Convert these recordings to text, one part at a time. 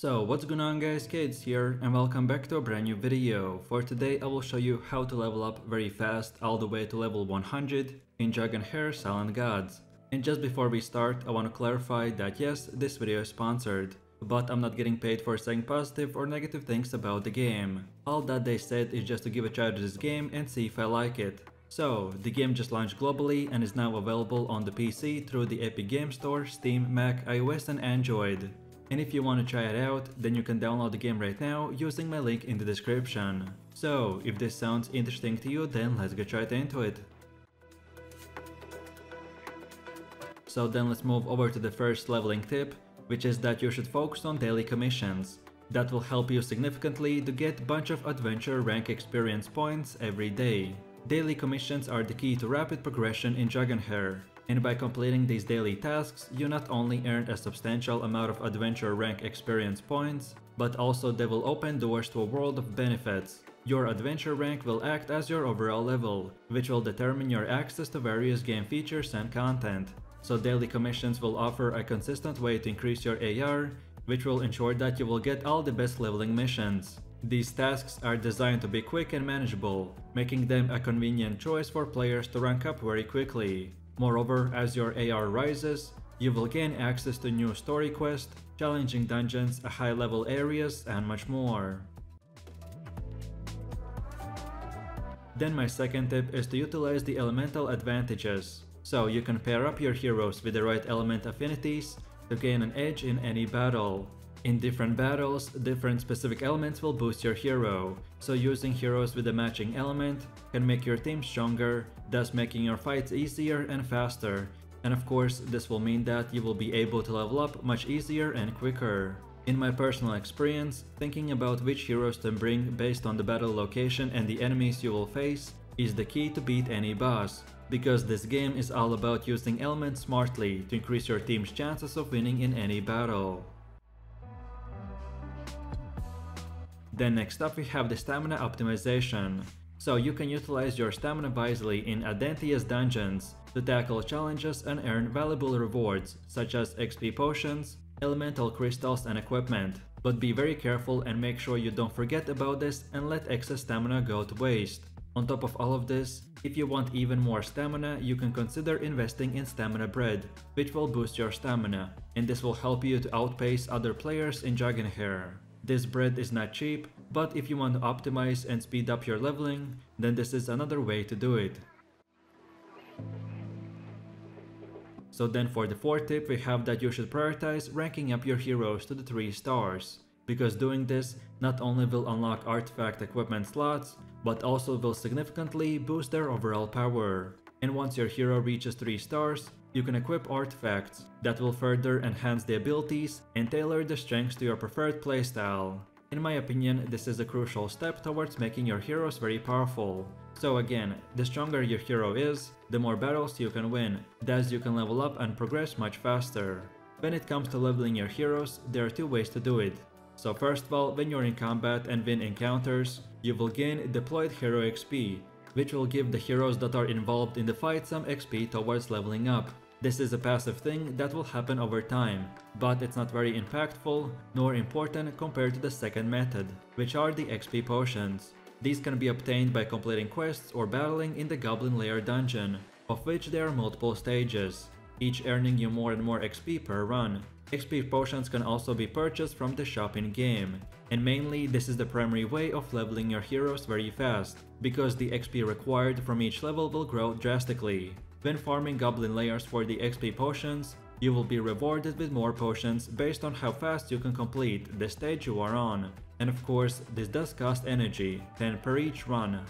So what's going on guys, Kaid here and welcome back to a brand new video. For today I will show you how to level up very fast all the way to level 100 in Dragonheir Silent Gods. And just before we start I want to clarify that yes, this video is sponsored. But I'm not getting paid for saying positive or negative things about the game. All that they said is just to give a try to this game and see if I like it. So, the game just launched globally and is now available on the PC through the Epic Game Store, Steam, Mac, iOS and Android. And if you want to try it out, then you can download the game right now using my link in the description. So, if this sounds interesting to you, then let's get right into it. So then let's move over to the first leveling tip, which is that you should focus on daily commissions. That will help you significantly to get bunch of adventure rank experience points every day. Daily commissions are the key to rapid progression in Dragonheir, and by completing these daily tasks, you not only earn a substantial amount of adventure rank experience points, but also they will open doors to a world of benefits. Your adventure rank will act as your overall level, which will determine your access to various game features and content. So daily commissions will offer a consistent way to increase your AR, which will ensure that you will get all the best leveling missions. These tasks are designed to be quick and manageable, making them a convenient choice for players to rank up very quickly. Moreover, as your AR rises, you will gain access to new story quests, challenging dungeons, high-level areas, and much more. Then my second tip is to utilize the elemental advantages. So you can pair up your heroes with the right element affinities to gain an edge in any battle. In different battles, different specific elements will boost your hero, so using heroes with a matching element can make your team stronger, thus making your fights easier and faster. And of course, this will mean that you will be able to level up much easier and quicker. In my personal experience, thinking about which heroes to bring based on the battle location and the enemies you will face is the key to beat any boss, because this game is all about using elements smartly to increase your team's chances of winning in any battle. Then next up we have the stamina optimization. So you can utilize your stamina wisely in Adenthia's dungeons to tackle challenges and earn valuable rewards such as XP potions, elemental crystals and equipment. But be very careful and make sure you don't forget about this and let excess stamina go to waste. On top of all of this, if you want even more stamina, you can consider investing in stamina bread, which will boost your stamina, and this will help you to outpace other players in Dragonheir. This bread is not cheap, but if you want to optimize and speed up your leveling, then this is another way to do it. So then for the fourth tip we have that you should prioritize ranking up your heroes to the 3 stars, because doing this not only will unlock artifact equipment slots, but also will significantly boost their overall power. And once your hero reaches 3 stars, you can equip artifacts that will further enhance the abilities and tailor the strengths to your preferred playstyle. In my opinion, this is a crucial step towards making your heroes very powerful. So again, the stronger your hero is, the more battles you can win, thus you can level up and progress much faster. When it comes to leveling your heroes, there are two ways to do it. So first of all, when you're in combat and win encounters, you will gain deployed hero XP, which will give the heroes that are involved in the fight some XP towards leveling up. This is a passive thing that will happen over time, but it's not very impactful nor important compared to the second method, which are the XP potions. These can be obtained by completing quests or battling in the Goblin Lair dungeon, of which there are multiple stages, each earning you more and more XP per run. XP potions can also be purchased from the shop in game, and mainly this is the primary way of leveling your heroes very fast, because the XP required from each level will grow drastically. When farming goblin lairs for the XP potions, you will be rewarded with more potions based on how fast you can complete the stage you are on. And of course, this does cost energy, 10 per each run.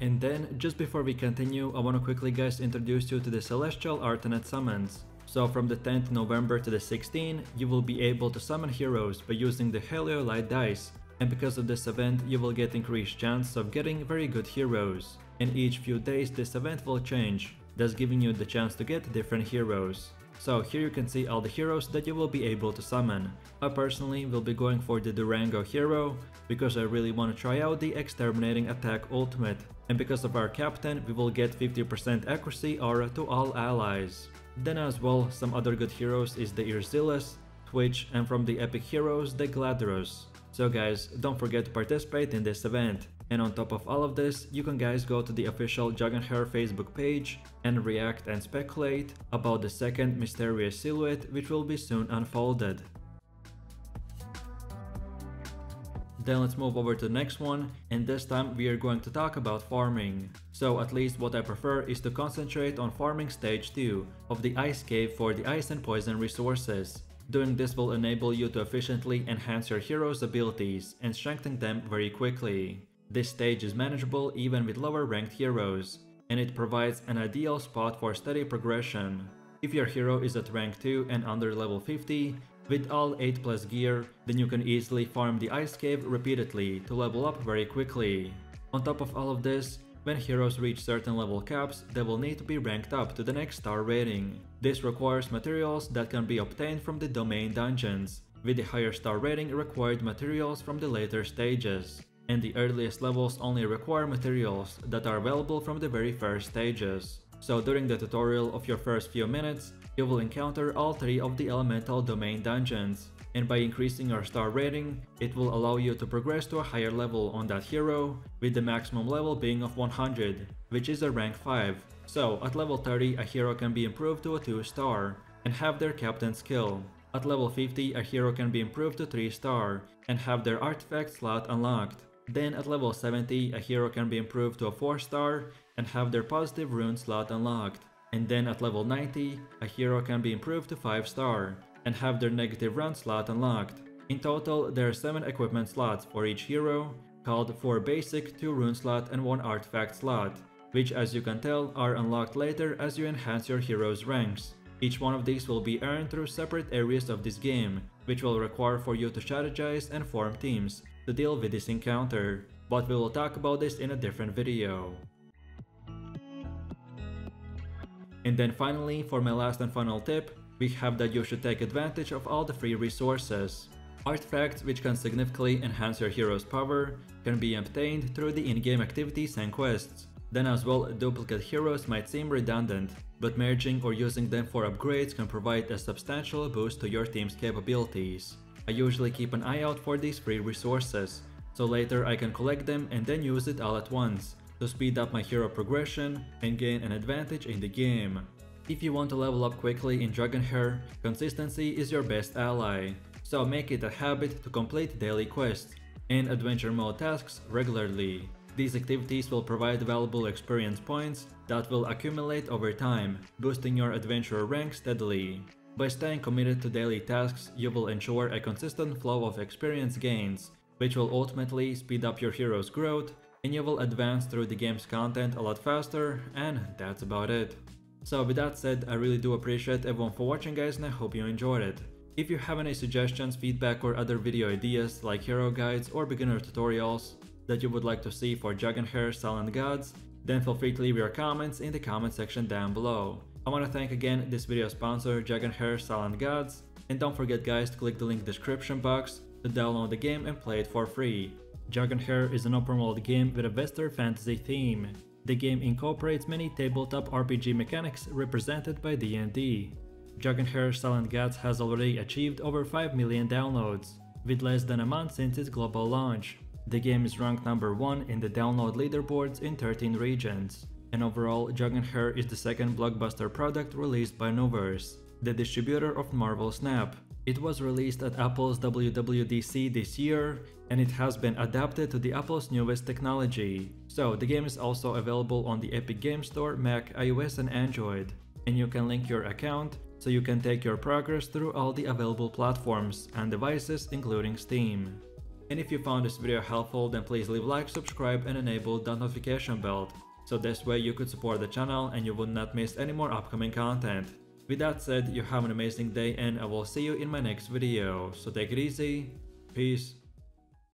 And then, just before we continue, I wanna quickly guys introduce you to the Celestial Artanet summons. So from the 10th November to the 16th, you will be able to summon heroes by using the Heliolite dice, and because of this event you will get increased chance of getting very good heroes. In each few days this event will change, thus giving you the chance to get different heroes. So here you can see all the heroes that you will be able to summon. I personally will be going for the Durango hero, because I really want to try out the Exterminating Attack Ultimate, and because of our captain we will get 50% accuracy aura to all allies. Then as well, some other good heroes is the Irzilus, Twitch, and from the epic heroes, the Gladros. So guys, don't forget to participate in this event. And on top of all of this, you can guys go to the official Hair Facebook page and react and speculate about the second mysterious silhouette which will be soon unfolded. Then let's move over to the next one, and this time we are going to talk about farming. So at least what I prefer is to concentrate on farming stage 2 of the ice cave for the ice and poison resources. Doing this will enable you to efficiently enhance your hero's abilities and strengthen them very quickly. This stage is manageable even with lower ranked heroes, and it provides an ideal spot for steady progression. If your hero is at rank 2 and under level 50, with all 8 plus gear, then you can easily farm the ice cave repeatedly to level up very quickly. On top of all of this, when heroes reach certain level caps, they will need to be ranked up to the next star rating. This requires materials that can be obtained from the domain dungeons, with the higher star rating required materials from the later stages. And the earliest levels only require materials that are available from the very first stages. So during the tutorial of your first few minutes, you will encounter all three of the elemental domain dungeons, and by increasing your star rating, it will allow you to progress to a higher level on that hero, with the maximum level being of 100, which is a rank 5. So at level 30 a hero can be improved to a 2 star, and have their captain skill. At level 50 a hero can be improved to 3 star, and have their artifact slot unlocked. Then at level 70 a hero can be improved to a 4 star, and have their positive rune slot unlocked and then at level 90, a hero can be improved to 5 star, and have their negative rune slot unlocked. In total, there are 7 equipment slots for each hero, called 4 basic, 2 rune slot and 1 artifact slot, which as you can tell are unlocked later as you enhance your hero's ranks. Each one of these will be earned through separate areas of this game, which will require for you to strategize and form teams to deal with this encounter, but we will talk about this in a different video. And then finally, for my last and final tip, we have that you should take advantage of all the free resources. Artifacts which can significantly enhance your hero's power can be obtained through the in-game activities and quests. Then as well, duplicate heroes might seem redundant, but merging or using them for upgrades can provide a substantial boost to your team's capabilities. I usually keep an eye out for these free resources, so later I can collect them and then use it all at once, to speed up my hero progression and gain an advantage in the game. If you want to level up quickly in Dragonheir, consistency is your best ally, so make it a habit to complete daily quests and adventure mode tasks regularly. These activities will provide valuable experience points that will accumulate over time, boosting your adventurer rank steadily. By staying committed to daily tasks, you will ensure a consistent flow of experience gains, which will ultimately speed up your hero's growth and you will advance through the game's content a lot faster, and that's about it. So with that said, I really do appreciate everyone for watching guys and I hope you enjoyed it. If you have any suggestions, feedback or other video ideas like hero guides or beginner tutorials that you would like to see for Hair Silent Gods, then feel free to leave your comments in the comment section down below. I want to thank again this video sponsor Hair Silent Gods, and don't forget guys to click the link description box to download the game and play it for free. Hair is an open world game with a Western fantasy theme. The game incorporates many tabletop RPG mechanics represented by D&D. Hair Silent Gods has already achieved over 5 million downloads, with less than a month since its global launch. The game is ranked number 1 in the download leaderboards in 13 regions, and overall Hair is the second blockbuster product released by Nuverse, the distributor of Marvel Snap. It was released at Apple's WWDC this year, and it has been adapted to the Apple's newest technology. So the game is also available on the Epic Game Store, Mac, iOS and Android. And you can link your account so you can take your progress through all the available platforms and devices including Steam. And if you found this video helpful then please leave like, subscribe and enable the notification bell. So this way you could support the channel and you would not miss any more upcoming content. With that said, you have an amazing day and I will see you in my next video. So take it easy, peace,